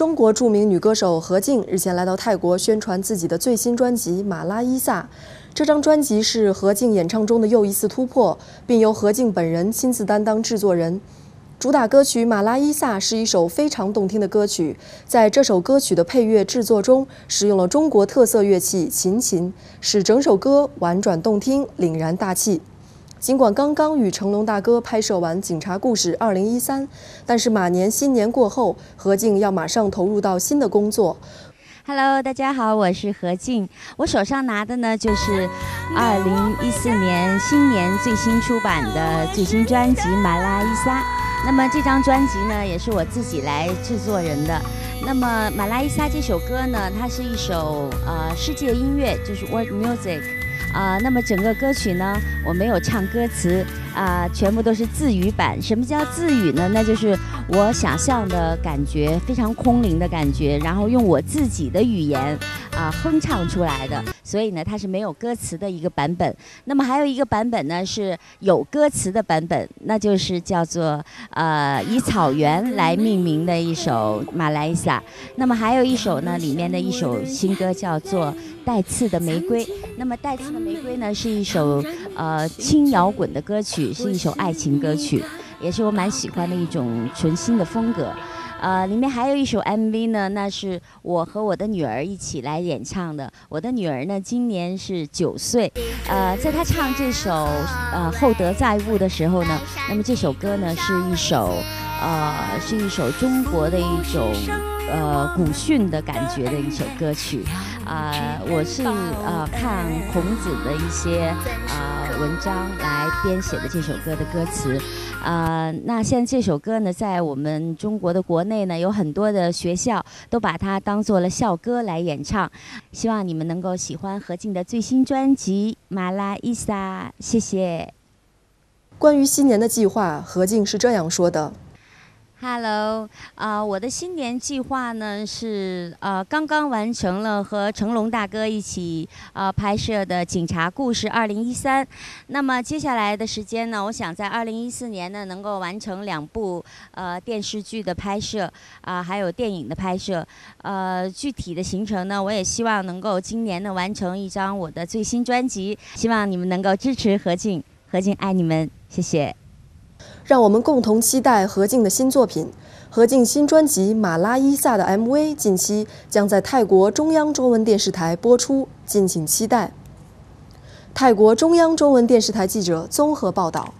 中国著名女歌手何静日前来到泰国宣传自己的最新专辑《马拉伊萨》。这张专辑是何静演唱中的又一次突破，并由何静本人亲自担当制作人。主打歌曲《马拉伊萨》是一首非常动听的歌曲，在这首歌曲的配乐制作中，使用了中国特色乐器琴琴，使整首歌婉转动听、凛然大气。尽管刚刚与成龙大哥拍摄完《警察故事二零一三》，但是马年新年过后，何静要马上投入到新的工作。Hello，大家好，我是何静。我手上拿的呢，就是二零一四年新年最新出版的最新专辑《马拉伊莎》。那么这张专辑呢，也是我自己来制作人的。那么《马拉伊莎》这首歌呢，它是一首呃世界音乐，就是 World Music。啊，那么整个歌曲呢，我没有唱歌词，啊，全部都是自语版。什么叫自语呢？那就是我想象的感觉，非常空灵的感觉，然后用我自己的语言。啊，哼唱出来的，所以呢，它是没有歌词的一个版本。那么还有一个版本呢，是有歌词的版本，那就是叫做呃以草原来命名的一首《马来西亚》。那么还有一首呢，里面的一首新歌叫做《带刺的玫瑰》。那么《带刺的玫瑰》呢，是一首呃轻摇滚的歌曲，是一首爱情歌曲，也是我蛮喜欢的一种纯新的风格。呃，里面还有一首 MV 呢，那是我和我的女儿一起来演唱的。我的女儿呢，今年是九岁。呃，在她唱这首呃《厚德载物》的时候呢，那么这首歌呢是一首呃是一首中国的一种呃古训的感觉的一首歌曲。啊，我是呃看孔子的一些啊文章来编写的这首歌的歌词。啊，那现在这首歌呢，在我们中国的国内呢，有很多的学校都把它当做了校歌来演唱。希望你们能够喜欢何静的最新专辑《马拉伊萨》，谢谢。关于新年的计划，何静是这样说的。Hello，啊，我的新年计划呢是呃刚刚完成了和成龙大哥一起呃拍摄的《警察故事二零一三》，那么接下来的时间呢，我想在二零一四年呢能够完成两部呃电视剧的拍摄啊，还有电影的拍摄，呃具体的行程呢，我也希望能够今年呢完成一张我的最新专辑，希望你们能够支持何静，何静爱你们，谢谢。让我们共同期待何静的新作品。何静新专辑《马拉伊萨》的 MV 近期将在泰国中央中文电视台播出，敬请期待。泰国中央中文电视台记者综合报道。